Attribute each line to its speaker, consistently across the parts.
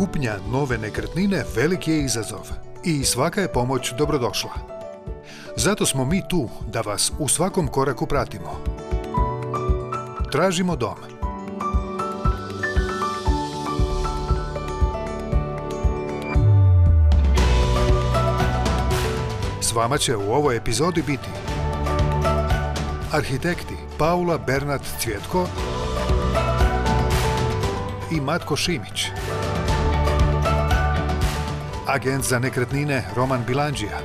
Speaker 1: Kupnja nove nekretnine veliki je izazov i svaka je pomoć dobrodošla. Zato smo mi tu da vas u svakom koraku pratimo. Tražimo dom. S vama će u ovoj epizodi biti arhitekti Paula Bernat Cvjetko i Matko Šimić. Agent za nekretnine Roman Bilanđija.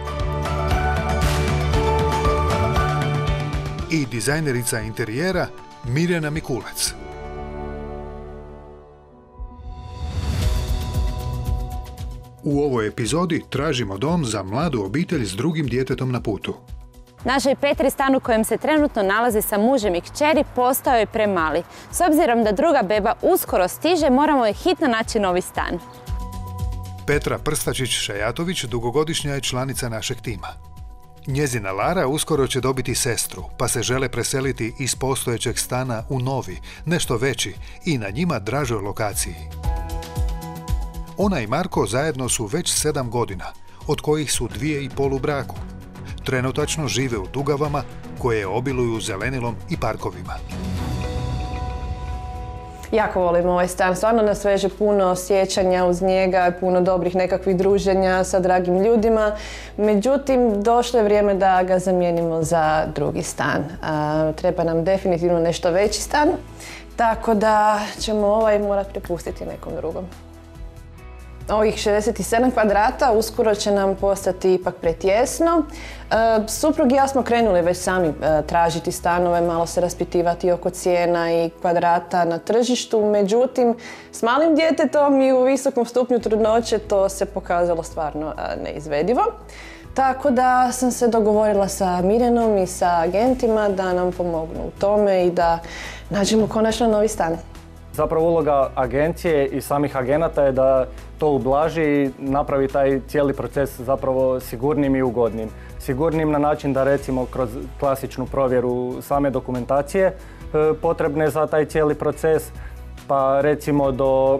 Speaker 1: I dizajnerica interijera Mirjana Mikulac. U ovoj epizodi tražimo dom za mladu obitelj s drugim djetetom na putu.
Speaker 2: Našoj Petri stan u kojem se trenutno nalazi sa mužem i kćeri postao je premali. S obzirom da druga beba uskoro stiže, moramo je hitno naći novi stan.
Speaker 1: Petra Prstačić-Šajatović dugogodišnja je članica našeg tima. Njezina Lara uskoro će dobiti sestru, pa se žele preseliti iz postojećeg stana u novi, nešto veći i na njima dražoj lokaciji. Ona i Marko zajedno su već sedam godina, od kojih su dvije i pol u braku. Trenutačno žive u Dugavama koje obiluju zelenilom i parkovima.
Speaker 3: Jako volim ovaj stan, stvarno nas veže puno sjećanja uz njega, puno dobrih nekakvih druženja sa dragim ljudima. Međutim, došlo je vrijeme da ga zamijenimo za drugi stan. treba nam definitivno nešto veći stan, tako da ćemo ovaj morati prepustiti nekom drugom ovih 67 kvadrata uskoro će nam postati ipak pretjesno. E, suprug i ja smo krenuli već sami e, tražiti stanove, malo se raspitivati oko cijena i kvadrata na tržištu, međutim s malim djetetom i u visokom stupnju trudnoće to se pokazalo stvarno e, neizvedivo. Tako da sam se dogovorila sa Mirjanom i sa agentima da nam pomognu u tome i da nađemo konačno novi stan.
Speaker 4: Zapravo uloga agencije i samih agenata je da to ublaži i napravi taj cijeli proces zapravo sigurnim i ugodnim. Sigurnim na način da recimo kroz klasičnu provjeru same dokumentacije e, potrebne za taj cijeli proces, pa recimo do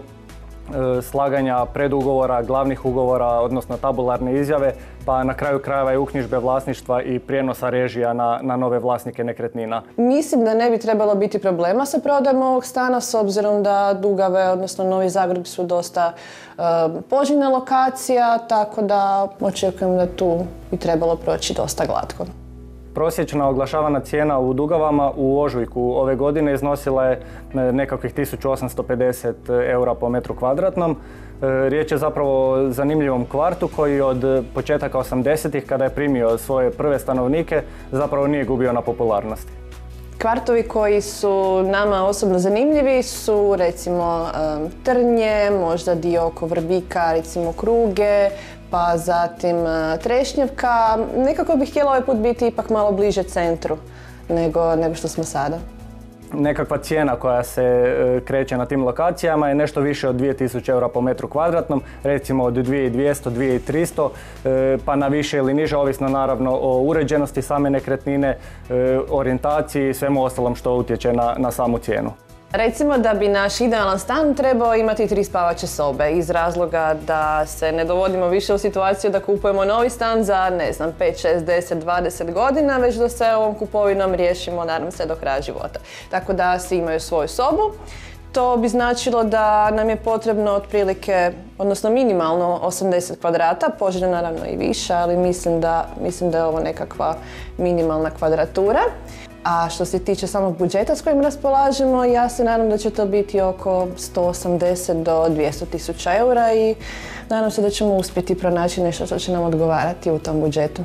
Speaker 4: slaganja predugovora, glavnih ugovora, odnosno tabularne izjave, pa na kraju krajeva i uknjižbe vlasništva i prijenosa režija na, na nove vlasnike nekretnina.
Speaker 3: Mislim da ne bi trebalo biti problema sa prodajom ovog stana s obzirom da Dugave, odnosno Novi Zagreb su dosta uh, poželjna lokacija, tako da očekujem da tu bi trebalo proći dosta glatko.
Speaker 4: Prosječna oglašavana cijena u Dugavama u ožujku ove godine iznosila je e, nekakvih 1850 eura po metru kvadratnom. E, riječ je zapravo o zanimljivom kvartu koji od početaka 80-ih kada je primio svoje prve stanovnike zapravo nije gubio na popularnosti.
Speaker 3: Kvartovi koji su nama osobno zanimljivi su recimo Trnje, možda dio oko Vrbika, recimo Kruge, pa zatim e, Trešnjevka. Nekako bih htjela ovaj put biti ipak malo bliže centru nego, nego što smo sada.
Speaker 4: Nekakva cijena koja se e, kreće na tim lokacijama je nešto više od 2000 eura po metru kvadratnom, recimo od 2200, 2300, e, pa na više ili niže, ovisno naravno o uređenosti same nekretnine, orijentaciji i svemu ostalom što utječe na, na samu cijenu.
Speaker 3: Recimo da bi naš idealan stan trebao imati tri spavaće sobe iz razloga da se ne dovodimo više u situaciju da kupujemo novi stan za ne znam 5, 6, 10, 20 godina već da se ovom kupovinom riješimo nadam se do kraja života. Tako da svi imaju svoju sobu. To bi značilo da nam je potrebno otprilike, odnosno minimalno 80 kvadrata, poželjno naravno i više, ali mislim da, mislim da je ovo nekakva minimalna kvadratura. A što se tiče samog budžeta s kojim raspolažemo, ja se nadam da će to biti oko 180 do 200 tisuća eura i nadam se da ćemo uspjeti pronaći nešto što će nam odgovarati u tom budžetu.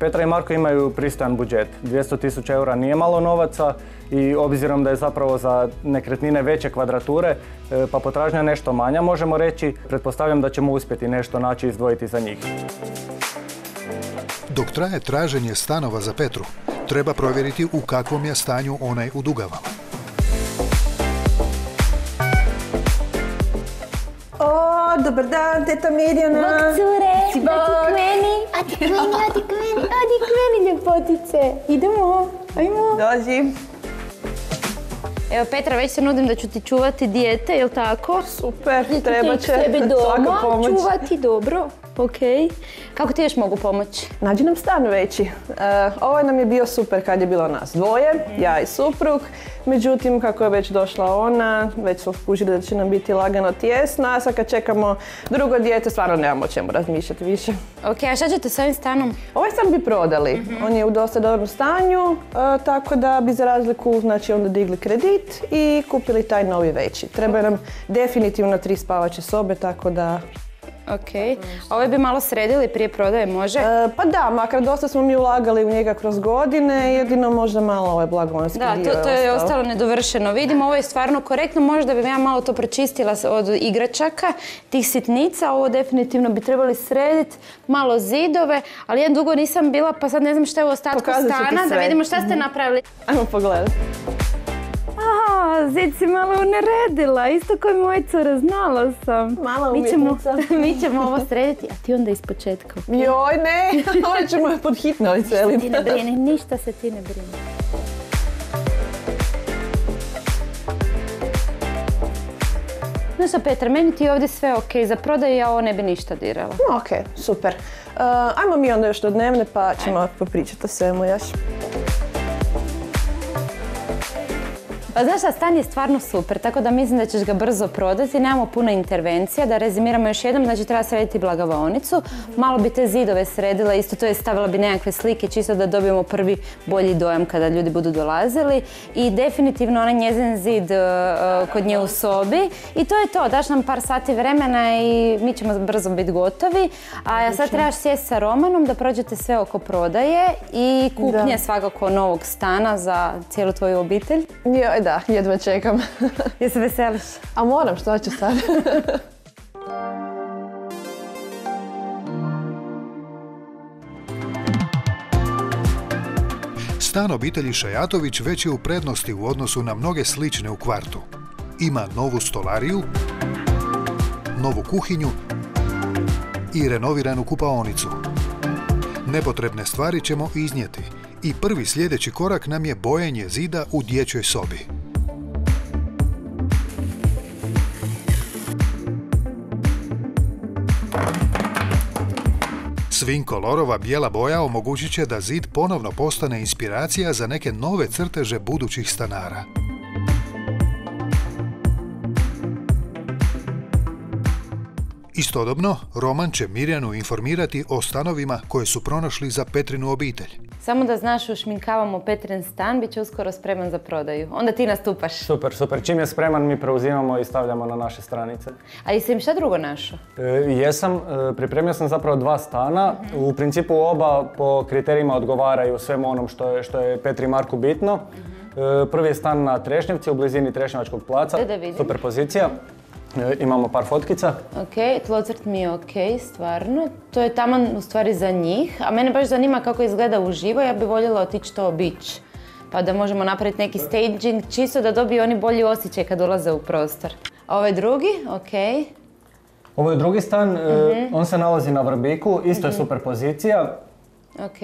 Speaker 4: Petra i Marko imaju pristojan budžet. 200 tisuća eura nije malo novaca i obzirom da je zapravo za nekretnine veće kvadrature, e, pa potražnja nešto manja možemo reći, pretpostavljam da ćemo uspjeti nešto naći izdvojiti za njih.
Speaker 1: Dok traje traženje stanova za Petru, treba provjeriti u kakvom je stanju onaj u Dugavama.
Speaker 3: O, dobar dan, teta Mirjana.
Speaker 2: Bok, cure. Si bok. Adi kveni. Adi kveni, adi kveni, adi kveni, ljepotice. Idemo, ajmo.
Speaker 3: Dođi.
Speaker 2: Evo Petra, već se nudim da ću ti čuvati dijete, jel tako?
Speaker 3: Super, treba će
Speaker 2: sebi doma
Speaker 3: pomoć.
Speaker 2: čuvati, dobro, ok. Kako ti još mogu pomoći?
Speaker 3: Nađi nam stan veći. E, ovaj nam je bio super kad je bilo nas dvoje, ja i suprug. Međutim, kako je već došla ona, već smo skužili da će nam biti lagano tijesno, a sad kad čekamo drugo dijete, stvarno nemamo o čemu razmišljati više.
Speaker 2: Ok, a šta ćete s ovim stanom?
Speaker 3: Ovaj stan bi prodali. On je u dosta dobrom stanju, e, tako da bi za razliku znači onda digli kredit i kupili taj novi veći. Treba nam definitivno tri spavaće sobe, tako da
Speaker 2: Ok. Ove bi malo sredili prije prodaje, može?
Speaker 3: E, pa da, makar dosta smo mi ulagali u njega kroz godine, jedino možda malo ovaj blagonski
Speaker 2: Da,
Speaker 3: dio
Speaker 2: to, to je ostalo nedovršeno. Vidim, ovo je stvarno korektno, možda bi ja malo to pročistila od igračaka, tih sitnica, ovo definitivno bi trebali srediti, malo zidove, ali ja dugo nisam bila, pa sad ne znam šta je u ostatku
Speaker 3: Pokazat
Speaker 2: stana, da vidimo šta ste napravili.
Speaker 3: Ajmo pogledati.
Speaker 2: A, zid si malo uneredila, isto kao i moj cura, znala sam.
Speaker 3: Mala
Speaker 2: mi ćemo,
Speaker 3: umjetnica.
Speaker 2: mi ćemo ovo srediti, a ti onda iz početka.
Speaker 3: Joj, ne, ovo ćemo je pod hitno
Speaker 2: Ti
Speaker 3: iseliti.
Speaker 2: ne brini, ništa se ti ne brini. Znaš šta Petra, meni ti je ovdje sve ok, za prodaju ja ovo ne bi ništa dirala.
Speaker 3: No, ok, super. E, ajmo mi onda još do dnevne pa ćemo popričati o svemu još.
Speaker 2: Pa znaš šta, stan je stvarno super, tako da mislim da ćeš ga brzo prodati, nemamo puno intervencija, da rezimiramo još jednom, znači treba srediti blagavaonicu, malo bi te zidove sredila, isto to je stavila bi nekakve slike, čisto da dobijemo prvi bolji dojam kada ljudi budu dolazili. I definitivno onaj njezin zid e, e, kod nje u sobi. I to je to, daš nam par sati vremena i mi ćemo brzo biti gotovi, a sad trebaš sjesti sa Romanom da prođete sve oko prodaje i kupnje
Speaker 3: Da.
Speaker 2: svakako novog stana za cijelu tvoju obitelj.
Speaker 3: Joj, da, jedva čekam.
Speaker 2: Jel se veseliš?
Speaker 3: A moram, što ću sad?
Speaker 1: Stan obitelji Šajatović već je u prednosti u odnosu na mnoge slične u kvartu. Ima novu stolariju, novu kuhinju i renoviranu kupaonicu. Nepotrebne stvari ćemo iznijeti i prvi sljedeći korak nam je bojenje zida u dječjoj sobi. Svinkolorova bijela boja omogućit će da zid ponovno postane inspiracija za neke nove crteže budućih stanara. Istodobno, Roman će Mirjanu informirati o stanovima koje su pronašli za Petrinu obitelj.
Speaker 2: Samo da znaš, ušminkavamo Petrin stan, bit će uskoro spreman za prodaju. Onda ti nastupaš.
Speaker 4: Super, super. Čim je spreman mi preuzimamo i stavljamo na naše stranice.
Speaker 2: A jesi im šta drugo našao?
Speaker 4: E, jesam, e, pripremio sam zapravo dva stana. U principu oba po kriterijima odgovaraju svemu onom što je, što je Petri Marku bitno. E, prvi je stan na Trešnjevci u blizini Trešnjevačkog placa.
Speaker 2: Da, da vidim.
Speaker 4: Super pozicija. E, imamo par fotkica.
Speaker 2: Ok, tlocrt mi je ok, stvarno. To je taman u stvari za njih. A mene baš zanima kako izgleda uživo, ja bi voljela otići to obići. Pa da možemo napraviti neki staging, čisto da dobiju oni bolji osjećaj kad ulaze u prostor. A ovaj drugi, ok.
Speaker 4: Ovo je drugi stan, e, on se nalazi na Vrbiku, isto je super pozicija.
Speaker 2: Ok.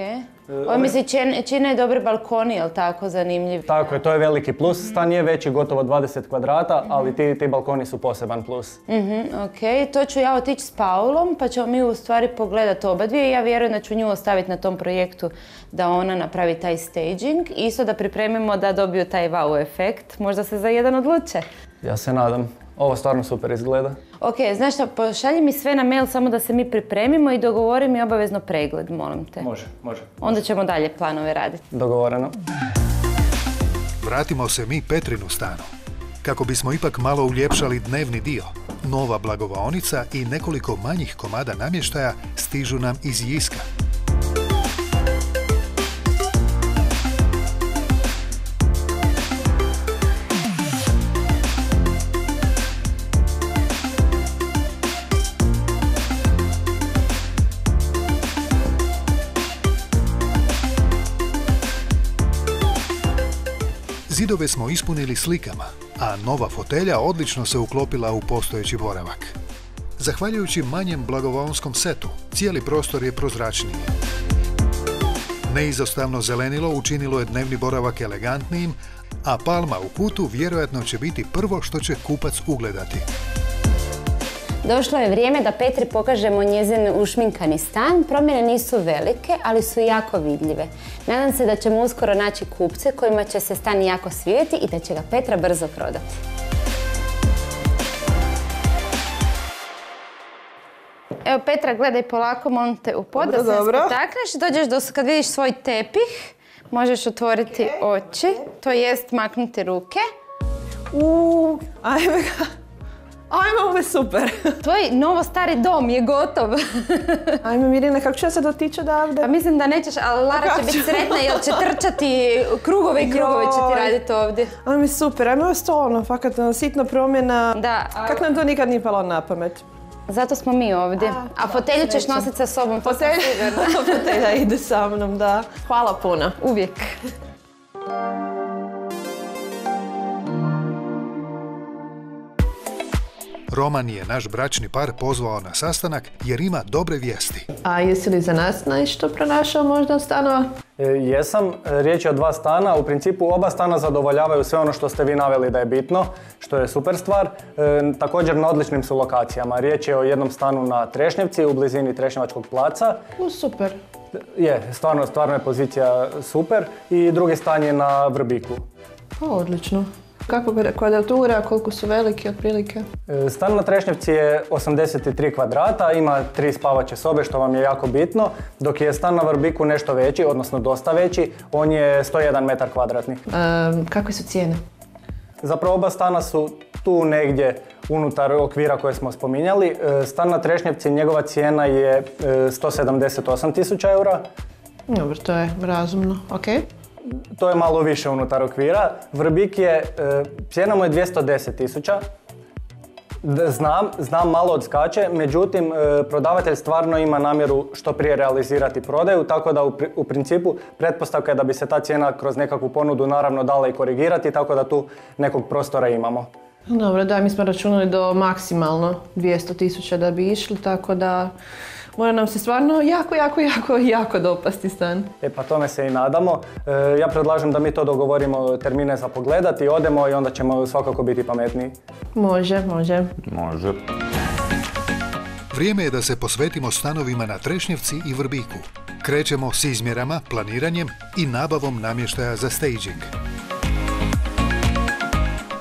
Speaker 2: Ovo mi se čine, čine dobri balkoni, jel tako, zanimljiv.
Speaker 4: Tako je, to je veliki plus. Stan je veći, gotovo 20 kvadrata, ali ti, ti balkoni su poseban plus.
Speaker 2: Mhm, ok, to ću ja otići s Paulom, pa ćemo mi u stvari pogledati oba dvije i ja vjerujem da ću nju ostaviti na tom projektu da ona napravi taj staging. Isto da pripremimo da dobiju taj wow efekt. Možda se za jedan odluče.
Speaker 4: Ja se nadam. Ovo stvarno super izgleda.
Speaker 2: Ok, znaš šta, pošalji mi sve na mail samo da se mi pripremimo i dogovori mi obavezno pregled, molim te.
Speaker 4: Može, može.
Speaker 2: Onda ćemo dalje planove raditi.
Speaker 4: Dogovoreno.
Speaker 1: Vratimo se mi Petrinu stanu. Kako bismo ipak malo uljepšali dnevni dio, nova blagovaonica i nekoliko manjih komada namještaja stižu nam iz Jiska. Zidove smo ispunili slikama, a nova fotelja odlično se uklopila u postojeći boravak. Zahvaljujući manjem blagovaonskom setu, cijeli prostor je prozračniji. Neizostavno zelenilo učinilo je dnevni boravak elegantnijim, a palma u kutu vjerojatno će biti prvo što će kupac ugledati.
Speaker 2: Došlo je vrijeme da Petri pokažemo njezin ušminkani stan. Promjene nisu velike, ali su jako vidljive. Nadam se da ćemo uskoro naći kupce kojima će se stan jako svijeti i da će ga Petra brzo prodati. Evo Petra, gledaj polako, molim te u pod da se
Speaker 3: dobro.
Speaker 2: takneš. Dođeš do, kad vidiš svoj tepih, možeš otvoriti oči, to jest maknuti ruke.
Speaker 3: Uuu, ajme ga. Ajme, ovo je super.
Speaker 2: Tvoj novo stari dom je gotov.
Speaker 3: Ajme Mirjana, kako ću ja sad otići odavde?
Speaker 2: Pa mislim da nećeš, ali Lara će biti sretna jer će trčati krugove i krugove će ti raditi ovdje.
Speaker 3: Ajme, super. Ajme, ovo je stvarno, fakat ono, sitna promjena.
Speaker 2: Da,
Speaker 3: Kako nam to nikad nije palo na pamet?
Speaker 2: Zato smo mi ovdje. A fotelju ćeš nositi sa sobom,
Speaker 3: fotelja ide sa mnom, da. Hvala puno.
Speaker 2: Uvijek.
Speaker 1: Roman je naš bračni par pozvao na sastanak jer ima dobre vijesti.
Speaker 3: A jesi li za nas nešto pronašao možda stanova?
Speaker 4: E, Jesam, riječ je o dva stana. U principu oba stana zadovoljavaju sve ono što ste vi naveli da je bitno, što je super stvar. E, također na odličnim su lokacijama. Riječ je o jednom stanu na Trešnjevci u blizini Trešnjevačkog placa.
Speaker 3: U, super.
Speaker 4: Je, stvarno, stvarno je pozicija super. I drugi stan je na Vrbiku.
Speaker 3: O, odlično. Kakva kvadratura, koliko su veliki otprilike?
Speaker 4: E, Stan na Trešnjevci je 83 kvadrata, ima tri spavaće sobe što vam je jako bitno, dok je stan na Vrbiku nešto veći, odnosno dosta veći, on je 101 metar kvadratni.
Speaker 3: Ehm, kakve su cijene?
Speaker 4: Zapravo oba stana su tu negdje unutar okvira koje smo spominjali. E, Stan na Trešnjevci, njegova cijena je e, 178 tisuća eura.
Speaker 3: Dobro, to je razumno. Ok.
Speaker 4: To je malo više unutar okvira. Vrbik je, e, cijena mu je 210 tisuća. Znam, znam malo odskače, međutim e, prodavatelj stvarno ima namjeru što prije realizirati prodaju, tako da u principu pretpostavka je da bi se ta cijena kroz nekakvu ponudu naravno dala i korigirati, tako da tu nekog prostora imamo.
Speaker 3: Dobro, da, mi smo računali do maksimalno 200 tisuća da bi išli, tako da mora nam se stvarno jako, jako, jako, jako dopasti stan.
Speaker 4: E pa tome se i nadamo. E, ja predlažem da mi to dogovorimo termine za pogledati, odemo i onda ćemo svakako biti pametniji.
Speaker 3: Može, može.
Speaker 5: Može.
Speaker 1: Vrijeme je da se posvetimo stanovima na Trešnjevci i Vrbiku. Krećemo s izmjerama, planiranjem i nabavom namještaja za staging.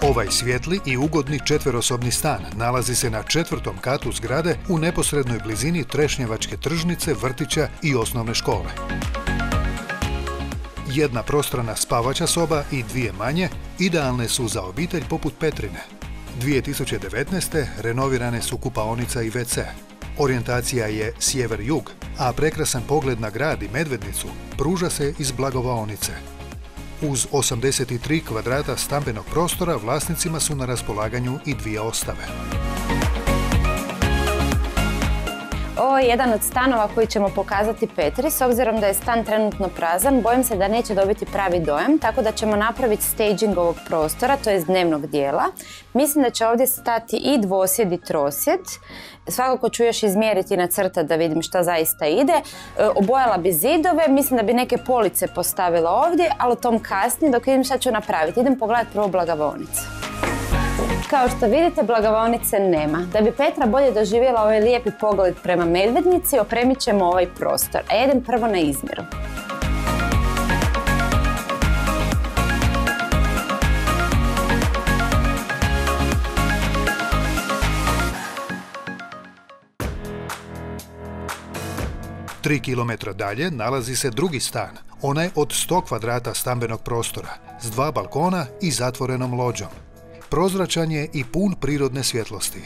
Speaker 1: Ovaj svjetli i ugodni četverosobni stan nalazi se na četvrtom katu zgrade u neposrednoj blizini Trešnjevačke tržnice, vrtića i osnovne škole. Jedna prostrana spavaća soba i dvije manje idealne su za obitelj poput Petrine. 2019. renovirane su kupaonica i WC. Orijentacija je sjever-jug, a prekrasan pogled na grad i Medvednicu pruža se iz blagovaonice. Uz 83 kvadrata stambenog prostora vlasnicima su na raspolaganju i dvije ostave.
Speaker 2: Ovo je jedan od stanova koji ćemo pokazati Petri. S obzirom da je stan trenutno prazan, bojim se da neće dobiti pravi dojam, tako da ćemo napraviti staging ovog prostora, to je dnevnog dijela. Mislim da će ovdje stati i dvosjed i trosjed. Svakako ću još izmjeriti na crta da vidim šta zaista ide. E, obojala bi zidove, mislim da bi neke police postavila ovdje, ali o tom kasnije dok vidim šta ću napraviti. Idem pogledati prvo blagovonicu. Kao što vidite, blagovaonice nema. Da bi Petra bolje doživjela ovaj lijepi pogled prema Medvednici, opremit ćemo ovaj prostor. A idem prvo na izmjeru.
Speaker 1: Tri kilometra dalje nalazi se drugi stan, onaj od 100 kvadrata stambenog prostora, s dva balkona i zatvorenom lođom. Prozračan je i pun prirodne svjetlosti.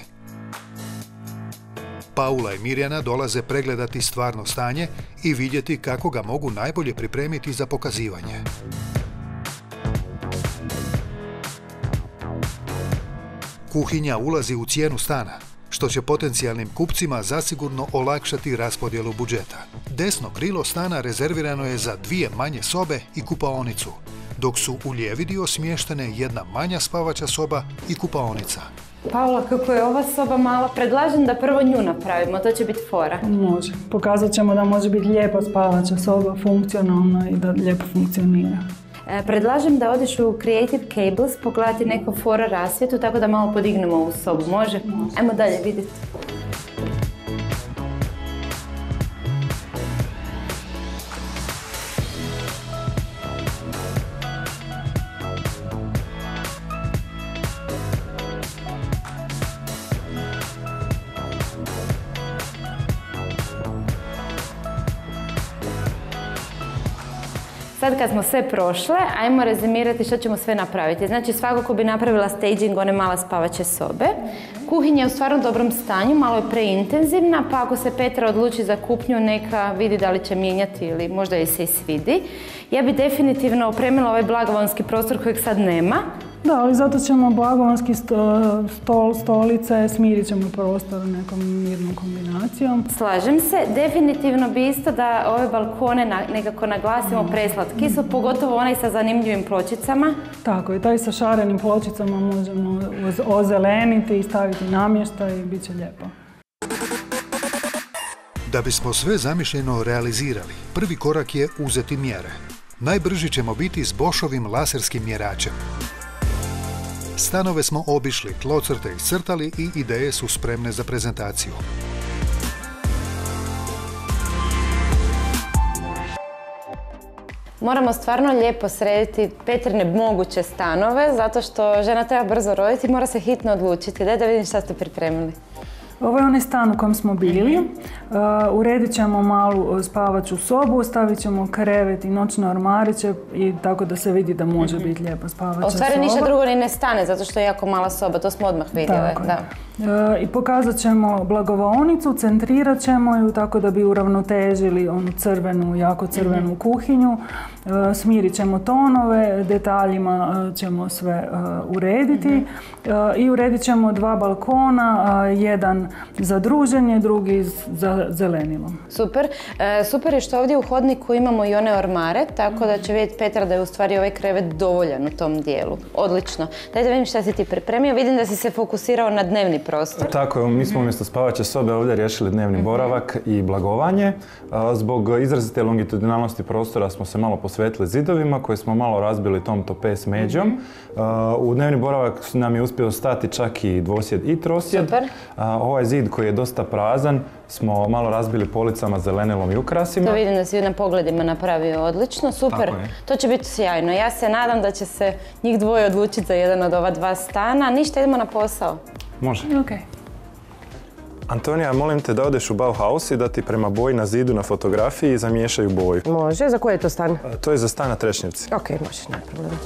Speaker 1: Paula i Mirjana dolaze pregledati stvarno stanje i vidjeti kako ga mogu najbolje pripremiti za pokazivanje. Kuhinja ulazi u cijenu stana, što će potencijalnim kupcima zasigurno olakšati raspodjelu budžeta. Desno krilo stana rezervirano je za dvije manje sobe i kupaonicu, dok su u lijevi dio smještene jedna manja spavaća soba i kupaonica.
Speaker 2: Paula, kako je ova soba mala, predlažem da prvo nju napravimo, to će biti fora.
Speaker 5: Može. Pokazat ćemo da može biti lijepa spavača soba, funkcionalna i da lijepo funkcionira.
Speaker 2: E, predlažem da odeš u Creative Cables pogledati neko fora rasvjetu tako da malo podignemo ovu sobu. Može? Ajmo dalje vidjeti. Sad kad smo sve prošle, ajmo rezimirati što ćemo sve napraviti. Znači svakako bi napravila staging one mala spavaće sobe. Kuhinja je u stvarno dobrom stanju, malo je preintenzivna, pa ako se Petra odluči za kupnju, neka vidi da li će mijenjati ili možda joj se i svidi. Ja bi definitivno opremila ovaj blagovonski prostor kojeg sad nema,
Speaker 5: Da, ali zato ćemo blagovanski stol, stolice, smirit ćemo prostor nekom mirnom kombinacijom.
Speaker 2: Slažem se. Definitivno bi isto da ove balkone nekako naglasimo mm. preslatki su, pogotovo onaj sa zanimljivim pločicama.
Speaker 5: Tako, i taj sa šarenim pločicama možemo ozeleniti i staviti namještaj i bit će lijepo.
Speaker 1: Da bismo sve zamišljeno realizirali, prvi korak je uzeti mjere. Najbrži ćemo biti s Bošovim laserskim mjeračem. Stanove smo obišli, tlocrte iscrtali i ideje su spremne za prezentaciju.
Speaker 2: Moramo stvarno lijepo srediti Petrine moguće stanove, zato što žena treba brzo roditi i mora se hitno odlučiti. Daj da vidim šta ste pripremili.
Speaker 5: Ovo je onaj stan u kojem smo bili. Uh, uredit ćemo malu spavaću sobu, stavit ćemo krevet i noćne ormariće i tako da se vidi da može mhm. biti lijepa spavača soba.
Speaker 2: U stvari ništa drugo ni ne stane zato što je jako mala soba, to smo odmah vidjeli. Da.
Speaker 5: Uh, I pokazat ćemo blagovaonicu, centrirat ćemo ju tako da bi uravnotežili onu crvenu, jako crvenu mhm. kuhinju. Uh, smirit ćemo tonove, detaljima ćemo sve urediti mhm. i uredit ćemo dva balkona, jedan za druženje, drugi za zelenilo.
Speaker 2: Super. E, super je što ovdje u hodniku imamo i one ormare, tako da će vidjeti Petra da je u stvari ovaj krevet dovoljan u tom dijelu. Odlično. Daj da vidim šta si ti pripremio. Vidim da si se fokusirao na dnevni prostor.
Speaker 6: Tako je, mi smo umjesto spavaće sobe ovdje riješili dnevni mhm. boravak i blagovanje. Zbog izrazite longitudinalnosti prostora smo se malo posvetili zidovima koje smo malo razbili tom tope s međom. Mhm. U dnevni boravak nam je uspio stati čak i dvosjed i trosjed.
Speaker 2: Super.
Speaker 6: Ovaj zid koji je dosta prazan smo malo razbili policama zelenilom i ukrasima.
Speaker 2: To vidim da si na pogledima napravio odlično, super. To će biti sjajno. Ja se nadam da će se njih dvoje odlučiti za jedan od ova dva stana. Ništa, idemo na posao.
Speaker 6: Može.
Speaker 5: Okay.
Speaker 6: Antonija, molim te da odeš u Bauhaus i da ti prema boji na zidu na fotografiji zamiješaju boju.
Speaker 3: Može. Za koji je to stan?
Speaker 6: To je za stan na Trešnjevci.
Speaker 3: Ok, može, ne problem.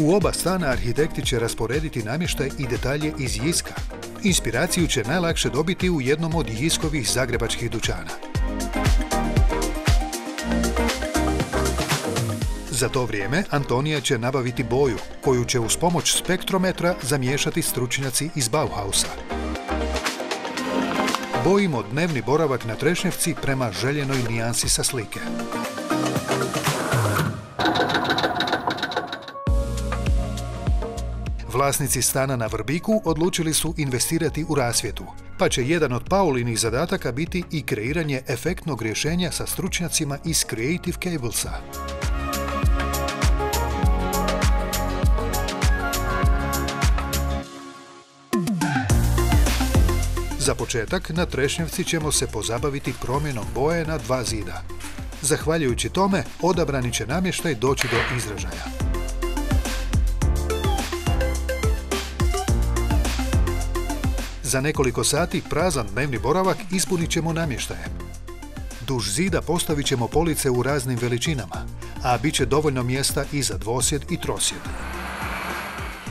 Speaker 1: U oba stana arhitekti će rasporediti namještaj i detalje iz Jiska. Inspiraciju će najlakše dobiti u jednom od Jiskovih zagrebačkih dućana. Za to vrijeme Antonija će nabaviti boju, koju će uz pomoć spektrometra zamiješati stručnjaci iz Bauhausa. Bojimo dnevni boravak na Trešnjevci prema željenoj nijansi sa slike. Vlasnici stana na Vrbiku odlučili su investirati u rasvjetu, pa će jedan od Paulinih zadataka biti i kreiranje efektnog rješenja sa stručnjacima iz Creative Cablesa. Za početak, na Trešnjevci ćemo se pozabaviti promjenom boje na dva zida. Zahvaljujući tome, odabrani će namještaj doći do izražaja. Za nekoliko sati prazan dnevni boravak ispunit ćemo namještajem. Duž zida postavit ćemo police u raznim veličinama, a bit će dovoljno mjesta i za dvosjed i trosjed.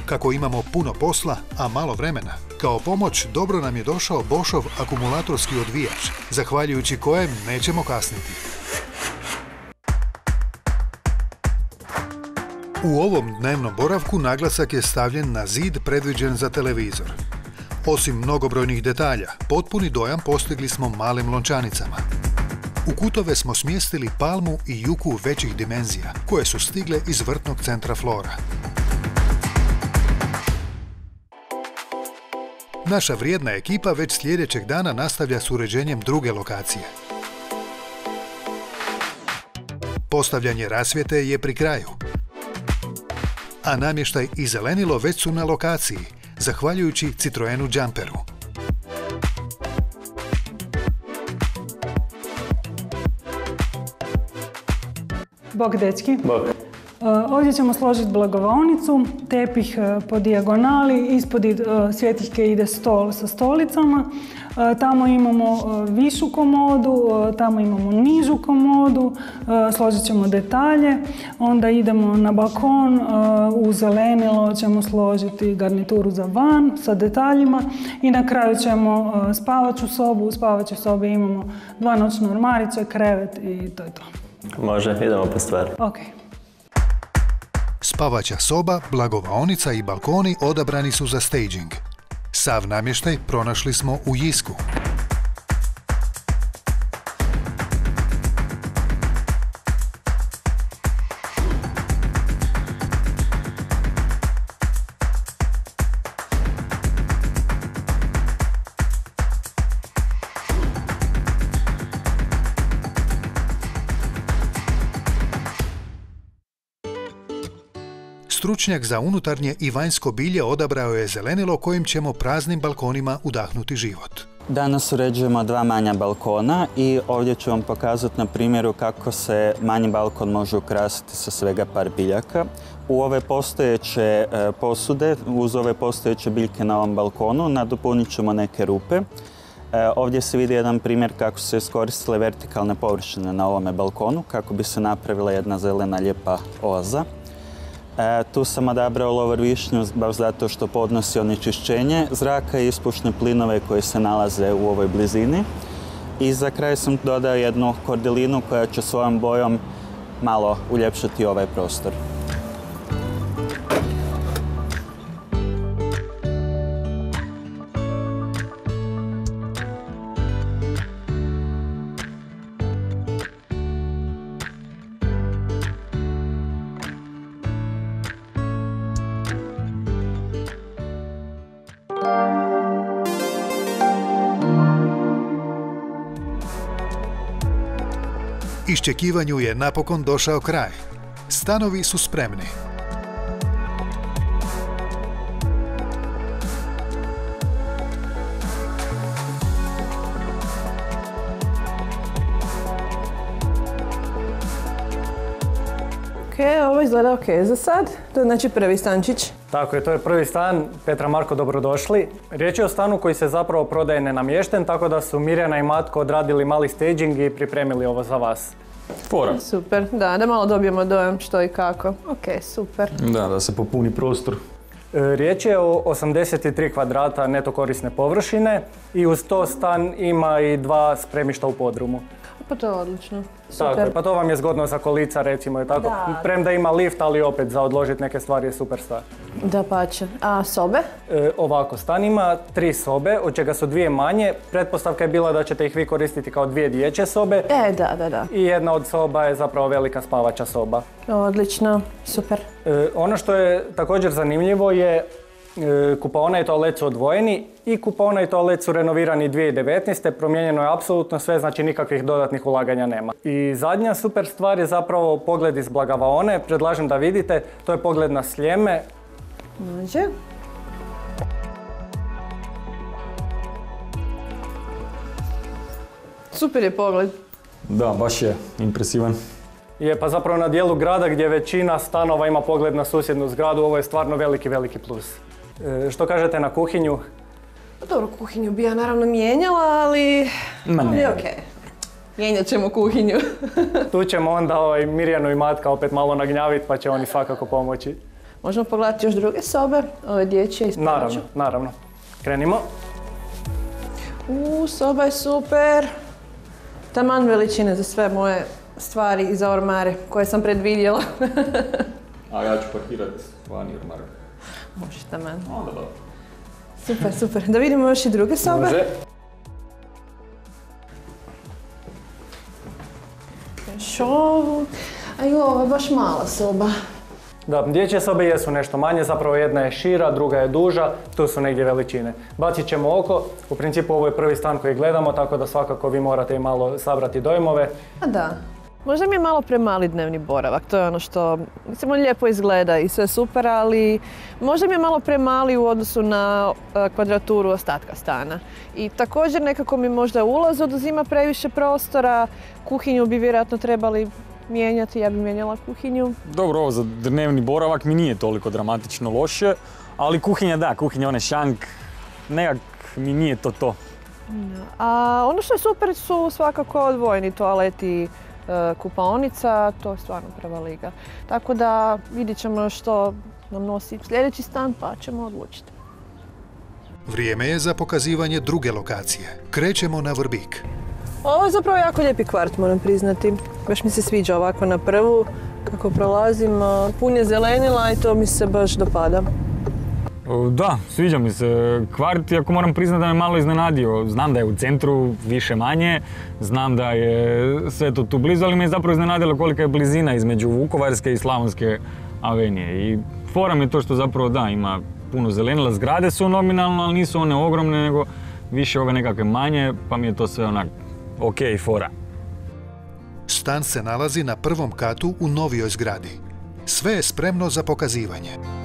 Speaker 1: Kako imamo puno posla, a malo vremena, kao pomoć dobro nam je došao Bošov akumulatorski odvijač, zahvaljujući kojem nećemo kasniti. U ovom dnevnom boravku naglasak je stavljen na zid predviđen za televizor. Osim mnogobrojnih detalja, potpuni dojam postigli smo malim lončanicama. U kutove smo smjestili palmu i juku većih dimenzija, koje su stigle iz vrtnog centra Flora. Naša vrijedna ekipa već sljedećeg dana nastavlja s uređenjem druge lokacije. Postavljanje rasvjete je pri kraju. A namještaj i zelenilo već su na lokaciji, zahvaljujući Citroenu Jumperu.
Speaker 5: Bog dečki.
Speaker 4: Bog.
Speaker 5: Uh, Ovdje ćemo složiti blagovaonicu, tepih uh, po dijagonali, ispod uh, svjetiljke ide stol sa stolicama. Tamo imamo višu komodu, tamo imamo nižu komodu, složit ćemo detalje. Onda idemo na balkon, u zelenilo ćemo složiti garnituru za van sa detaljima i na kraju ćemo spavaću sobu. U spavaćoj sobi imamo dva noćna ormarića, krevet i to je to.
Speaker 7: Može, idemo po stvari.
Speaker 5: Ok.
Speaker 1: Spavaća soba, blagovaonica i balkoni odabrani su za staging. Sav namještaj pronašli smo u Jisku. Stručnjak za unutarnje i vanjsko bilje odabrao je zelenilo kojim ćemo praznim balkonima udahnuti život.
Speaker 8: Danas uređujemo dva manja balkona i ovdje ću vam pokazati na primjeru kako se manji balkon može ukrasiti sa svega par biljaka. U ove postojeće e, posude, uz ove postojeće biljke na ovom balkonu, nadopunit ćemo neke rupe. E, Ovdje se vidi jedan primjer kako su se iskoristile vertikalne površine na ovome balkonu, kako bi se napravila jedna zelena lijepa oza. E, tu sam odabrao lovar višnju baš zato što podnosi onečišćenje zraka i ispušne plinove koji se nalaze u ovoj blizini. I za kraj sam dodao jednu kordelinu koja će svojom bojom malo uljepšati ovaj prostor.
Speaker 1: Iščekivanju je napokon došao kraj. Stanovi su spremni.
Speaker 3: Ok, ovo izgleda ok za sad. To je znači prvi stančić.
Speaker 4: Tako je, to je prvi stan. Petra Marko, dobrodošli. Riječ je o stanu koji se zapravo prodaje nenamješten, tako da su Mirjana i Matko odradili mali staging i pripremili ovo za vas.
Speaker 7: Fora.
Speaker 3: Super, da, da malo dobijemo dojam što i kako. Ok, super.
Speaker 7: Da, da se popuni prostor.
Speaker 4: E, Riječ je o 83 kvadrata neto korisne površine i uz to stan ima i dva spremišta u podrumu.
Speaker 3: Pa to je odlično.
Speaker 4: Tako
Speaker 3: Super.
Speaker 4: pa to vam je zgodno za kolica recimo i tako.
Speaker 3: Da.
Speaker 4: Premda ima lift, ali opet za odložiti neke stvari je super stvar.
Speaker 3: Da pače. A sobe?
Speaker 4: E, ovako, stan ima tri sobe, od čega su dvije manje. Pretpostavka je bila da ćete ih vi koristiti kao dvije dječje sobe.
Speaker 3: E, da, da, da.
Speaker 4: I jedna od soba je zapravo velika spavača soba.
Speaker 3: Odlično, super.
Speaker 4: E, ono što je također zanimljivo je kupaona i toalet su odvojeni i kupaona i toalet su renovirani 2019. Promijenjeno je apsolutno sve, znači nikakvih dodatnih ulaganja nema. I zadnja super stvar je zapravo pogled iz Blagavaone. Predlažem da vidite, to je pogled na Sljeme.
Speaker 3: Može. Super je pogled.
Speaker 7: Da, baš je impresivan.
Speaker 4: Je pa zapravo na dijelu grada gdje većina stanova ima pogled na susjednu zgradu, ovo je stvarno veliki, veliki plus. E, što kažete na kuhinju?
Speaker 3: Pa dobro, kuhinju bi ja naravno mijenjala, ali...
Speaker 7: Ma
Speaker 3: Ali
Speaker 7: ne.
Speaker 3: okej. Mijenjat ćemo kuhinju.
Speaker 4: Tu ćemo onda ovaj Mirjanu i Matka opet malo nagnjaviti pa će oni svakako pomoći.
Speaker 3: Možemo pogledati još druge sobe, ove dječje i spavaču.
Speaker 4: Naravno, naravno. Krenimo.
Speaker 3: U, soba je super. Taman veličine za sve moje stvari i za ormare koje sam predvidjela.
Speaker 7: A ja ću parkirati vani ormar.
Speaker 3: Može taman.
Speaker 7: Onda dobro.
Speaker 3: Super, super. Da vidimo još i druge sobe.
Speaker 7: Može.
Speaker 3: ću ovu. A i ovo je baš mala soba.
Speaker 4: Da, dječje sobe jesu nešto manje, zapravo jedna je šira, druga je duža, tu su negdje veličine. Bacit ćemo oko, u principu ovo je prvi stan koji gledamo, tako da svakako vi morate i malo sabrati dojmove.
Speaker 3: A da. Možda mi je malo premali dnevni boravak, to je ono što, mislim, on lijepo izgleda i sve super, ali možda mi je malo premali u odnosu na e, kvadraturu ostatka stana. I također nekako mi možda ulaz oduzima previše prostora, kuhinju bi vjerojatno trebali mijenjati, ja bi mijenjala kuhinju.
Speaker 7: Dobro, ovo za dnevni boravak mi nije toliko dramatično loše, ali kuhinja da, kuhinja one šank, nekak mi nije to to.
Speaker 3: A ono što je super su svakako odvojeni toaleti, kupaonica, to je stvarno prva liga. Tako da vidjet ćemo što nam nosi sljedeći stan pa ćemo odlučiti.
Speaker 1: Vrijeme je za pokazivanje druge lokacije. Krećemo na Vrbik.
Speaker 3: Ovo je zapravo jako lijepi kvart, moram priznati. Baš mi se sviđa ovako na prvu, kako prolazim. Pun je zelenila i to mi se baš dopada.
Speaker 7: Da, sviđa mi se kvart, iako moram priznati da me malo iznenadio. Znam da je u centru više manje, znam da je sve to tu blizu, ali me je zapravo iznenadilo kolika je blizina između Vukovarske i Slavonske avenije. I fora mi je to što zapravo da, ima puno zelenila, zgrade su nominalno, ali nisu one ogromne, nego više ove nekakve manje, pa mi je to sve onak ok fora.
Speaker 1: Stan se nalazi na prvom katu u novijoj zgradi. Sve je spremno za pokazivanje.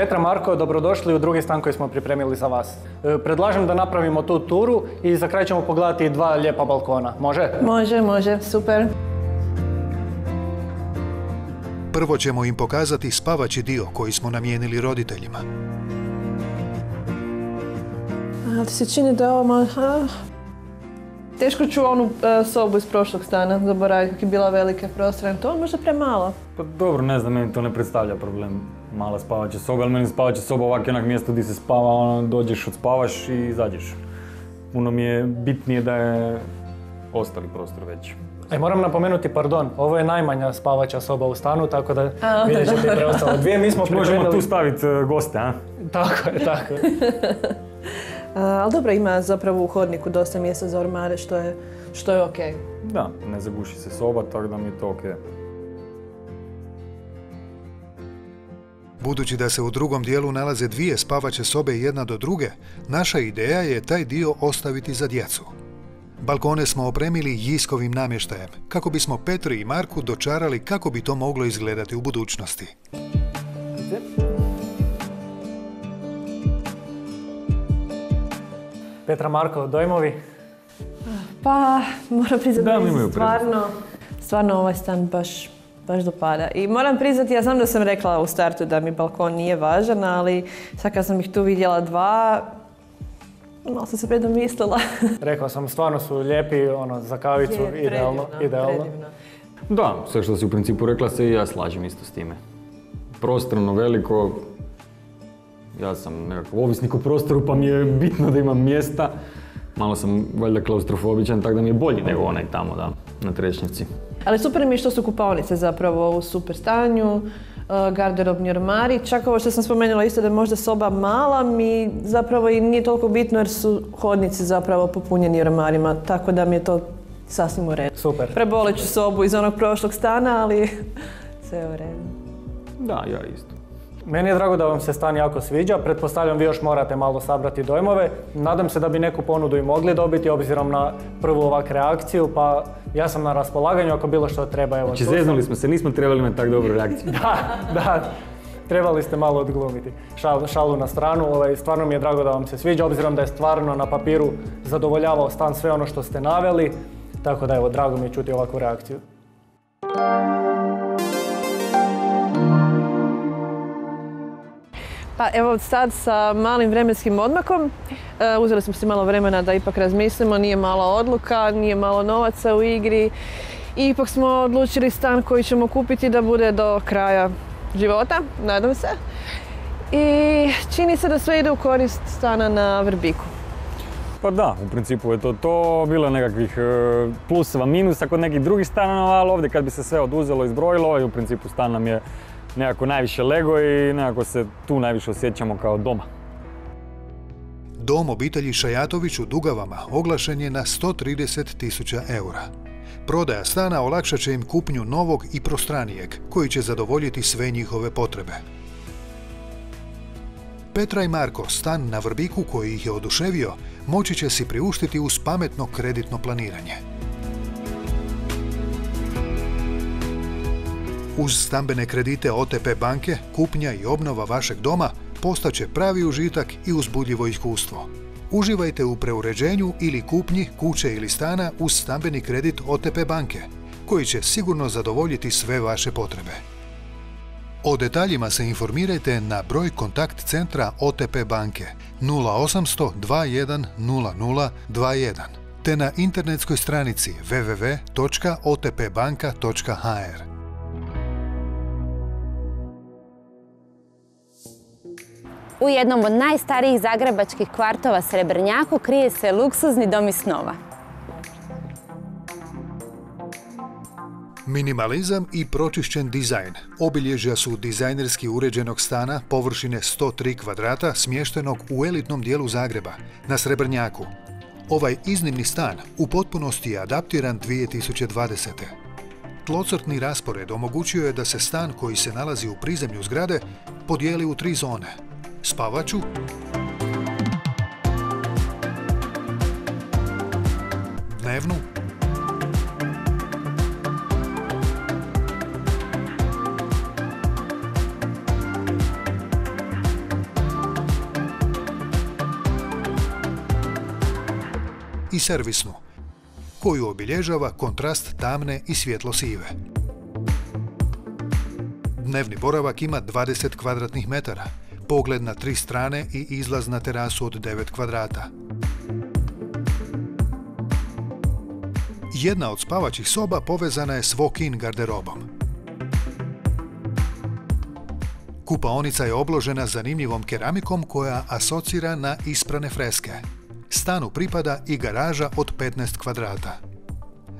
Speaker 4: Petra, Marko, dobrodošli u drugi stan koji smo pripremili za vas. E, Predlažem da napravimo tu turu i za kraj ćemo pogledati dva lijepa balkona. Može?
Speaker 3: Može, može, super.
Speaker 1: Prvo ćemo im pokazati spavaći dio koji smo namijenili roditeljima.
Speaker 3: Ali se čini da je ovo malo... Teško ću onu e, sobu iz prošlog stana zaboraviti kako je bila velika prostorna. To je možda premalo.
Speaker 7: Pa dobro, ne znam, meni to ne predstavlja problem. Mala spavaća soba, ali meni spavaća soba ovak je onak mjesto gdje se spava, ono, dođeš, odspavaš i izađeš. Puno mi je bitnije da je ostali prostor veći.
Speaker 4: E, moram napomenuti, pardon, ovo je najmanja spavaća soba u stanu, tako da
Speaker 3: A,
Speaker 4: vidjet ćete
Speaker 3: dobro.
Speaker 4: preostalo dvije. Mi smo
Speaker 7: Možemo
Speaker 4: pripremili...
Speaker 7: tu staviti e, goste, a?
Speaker 4: Tako je, tako je.
Speaker 3: Ali dobro, ima zapravo u hodniku dosta mjesta za ormare, što je, što je okej.
Speaker 7: Da, ne zaguši se soba, tako da mi je to okej.
Speaker 1: Budući da se u drugom dijelu nalaze dvije spavaće sobe jedna do druge, naša ideja je taj dio ostaviti za djecu. Balkone smo opremili jiskovim namještajem, kako bismo Petri i Marku dočarali kako bi to moglo izgledati u budućnosti.
Speaker 4: Petra, Marko, dojmovi?
Speaker 3: Pa, moram priznati stvarno, stvarno ovaj stan baš, baš dopada. I moram priznati, ja znam da sam rekla u startu da mi balkon nije važan, ali sad kad sam ih tu vidjela dva, malo sam se predomislila.
Speaker 4: Rekao sam, stvarno su lijepi, ono, za kavicu,
Speaker 3: Je,
Speaker 4: idealno,
Speaker 3: predivno,
Speaker 4: idealno.
Speaker 3: predivno.
Speaker 7: Da, sve što si u principu rekla se i ja slažem isto s time. Prostorno, veliko, ja sam nekako ovisnik o prostoru pa mi je bitno da imam mjesta. Malo sam valjda klaustrofobičan, tako da mi je bolji nego onaj tamo, da, na Trešnjevci.
Speaker 3: Ali super mi je što su kupaonice zapravo u super stanju, uh, garderobni ormari. Čak ovo što sam spomenula isto da je možda soba mala mi zapravo i nije toliko bitno jer su hodnici zapravo popunjeni ormarima, tako da mi je to sasvim u redu.
Speaker 4: Super.
Speaker 3: Prebolit ću sobu iz onog prošlog stana, ali sve u redu.
Speaker 7: Da, ja isto.
Speaker 4: Meni je drago da vam se stan jako sviđa, pretpostavljam vi još morate malo sabrati dojmove. Nadam se da bi neku ponudu i mogli dobiti obzirom na prvu ovak reakciju, pa ja sam na raspolaganju ako bilo što treba. Evo,
Speaker 7: Znači, zeznuli smo se, nismo trebali imati tako dobru reakciju.
Speaker 4: Da, da, trebali ste malo odglumiti. Šal, šalu na stranu, ovaj, stvarno mi je drago da vam se sviđa, obzirom da je stvarno na papiru zadovoljavao stan sve ono što ste naveli. Tako da evo, drago mi je čuti ovakvu reakciju.
Speaker 3: Pa evo sad sa malim vremenskim odmakom, e, uzeli smo si malo vremena da ipak razmislimo, nije mala odluka, nije malo novaca u igri. Ipak smo odlučili stan koji ćemo kupiti da bude do kraja života, nadam se. I čini se da sve ide u korist stana na Vrbiku.
Speaker 7: Pa da, u principu je to to. Bilo je nekakvih e, pluseva, minusa kod nekih drugih stanova, ali ovdje kad bi se sve oduzelo i zbrojilo, u principu stan nam je nekako najviše lego i nekako se tu najviše osjećamo kao doma.
Speaker 1: Dom obitelji Šajatović u Dugavama oglašen je na 130 tisuća eura. Prodaja stana olakšat će im kupnju novog i prostranijeg, koji će zadovoljiti sve njihove potrebe. Petra i Marko, stan na Vrbiku koji ih je oduševio, moći će si priuštiti uz pametno kreditno planiranje. Uz stambene kredite OTP banke, kupnja i obnova vašeg doma postaće pravi užitak i uzbudljivo iskustvo. Uživajte u preuređenju ili kupnji kuće ili stana uz stambeni kredit OTP banke, koji će sigurno zadovoljiti sve vaše potrebe. O detaljima se informirajte na broj kontakt centra OTP banke 0800 21 00 te na internetskoj stranici www.otpbanka.hr.
Speaker 2: U jednom od najstarijih zagrebačkih kvartova Srebrnjaku krije se luksuzni dom iz snova.
Speaker 1: Minimalizam i pročišćen dizajn obilježja su dizajnerski uređenog stana površine 103 kvadrata smještenog u elitnom dijelu Zagreba, na Srebrnjaku. Ovaj iznimni stan u potpunosti je adaptiran 2020. Tlocrtni raspored omogućio je da se stan koji se nalazi u prizemlju zgrade podijeli u tri zone. Spavaču, dnevnu i servisnu, koju obilježava kontrast tamne i svjetlo sive. Dnevni boravak ima 20 kvadratnih metara, pogled na tri strane i izlaz na terasu od 9 kvadrata. Jedna od spavačih soba povezana je s walk-in garderobom. Kupaonica je obložena zanimljivom keramikom koja asocira na isprane freske. Stanu pripada i garaža od 15 kvadrata.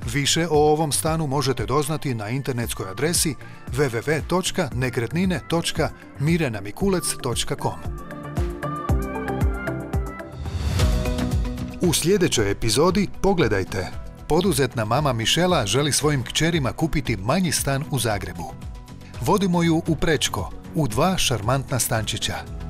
Speaker 1: Više o ovom stanu možete doznati na internetskoj adresi www.nekretnine.mirenamikulec.com. U sljedećoj epizodi pogledajte. Poduzetna mama Mišela želi svojim kćerima kupiti manji stan u Zagrebu. Vodimo ju u Prečko, u dva šarmantna stančića.